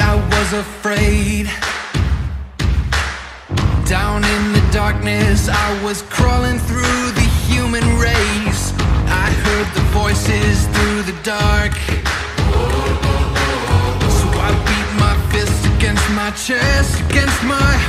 I was afraid. Down in the darkness, I was crawling through the human race. I heard the voices through the dark. So I beat my fist against my chest, against my.